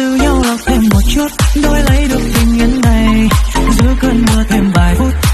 giữ nhau lọc thêm một chút, đôi lấy được tình nhân này. Giữ cơn mưa thêm vài phút